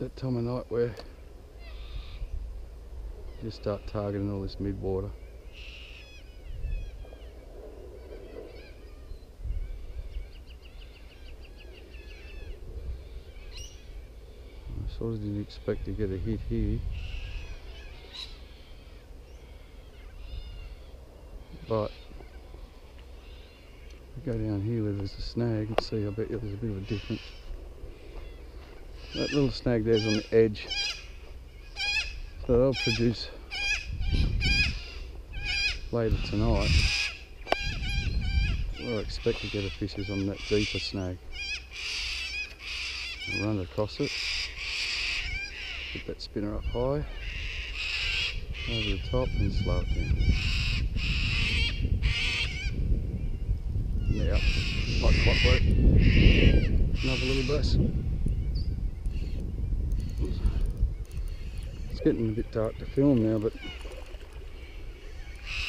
It's that time of night where you just start targeting all this mid-water. I sort of didn't expect to get a hit here. But we go down here where there's a snag and see, I bet you there's a bit of a difference. That little snag there's on the edge. So they'll produce later tonight. I expect to get a fish is on that deeper snag. I'll run across it. Get that spinner up high. Over the top and slow it down. Yeah, like clockwork. Another little bass. It's getting a bit dark to film now, but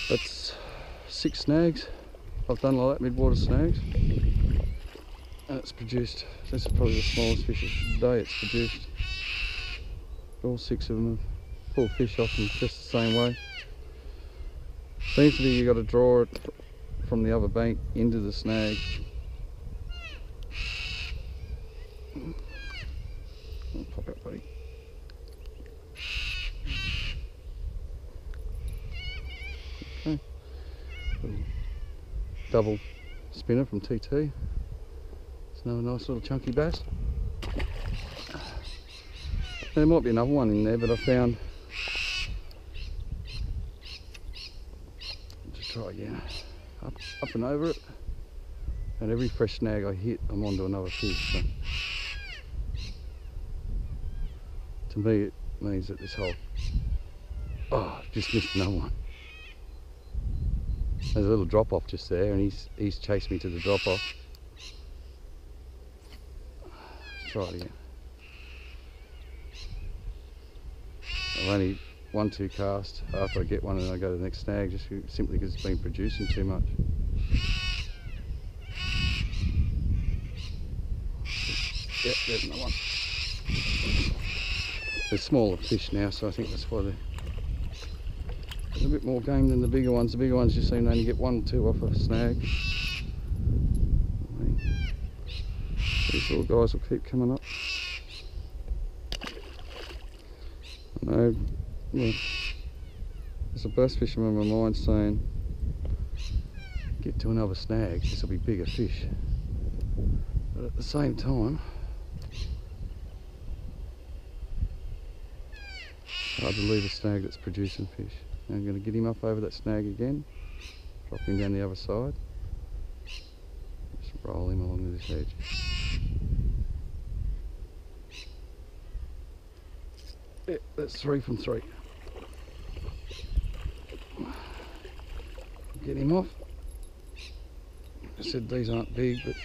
that's six snags. I've done like that, mid-water snags. And it's produced, this is probably the smallest fish of the day it's produced. All six of them have pulled fish off them just the same way. Seems to be you got to draw it from the other bank into the snag. Okay. Double spinner from TT. It's another nice little chunky bass. There might be another one in there, but I found. Just try again up, up and over it. And every fresh snag I hit, I'm onto another fish. So. To me, it means that this whole, oh, just missed another one. There's a little drop off just there, and he's he's chased me to the drop off. Try it again. I've only one two cast after I get one and I go to the next snag just simply because it's been producing too much. Yep, there's another one. They're smaller fish now so I think that's why they're a bit more game than the bigger ones. The bigger ones you seem to only get one or two off a snag. These little guys will keep coming up. I know there's a bass fisherman in my mind saying, get to another snag, this will be bigger fish. But at the same time, to leave a snag that's producing fish. I'm going to get him up over that snag again, drop him down the other side, just roll him along this edge. Yeah, that's three from three. get him off. I said these aren't big, but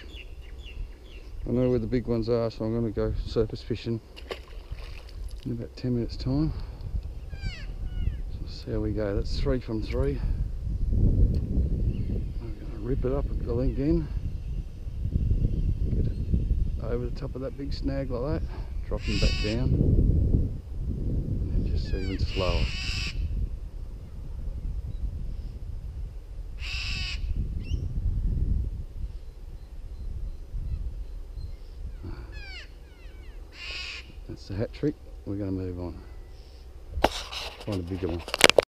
I know where the big ones are, so I'm going to go surface fishing in about 10 minutes time. How we go. That's three from three. I'm going to rip it up again. Get it over the top of that big snag like that. Drop him back down. And just even slower. That's the hat trick. We're going to move on. Find a bigger one.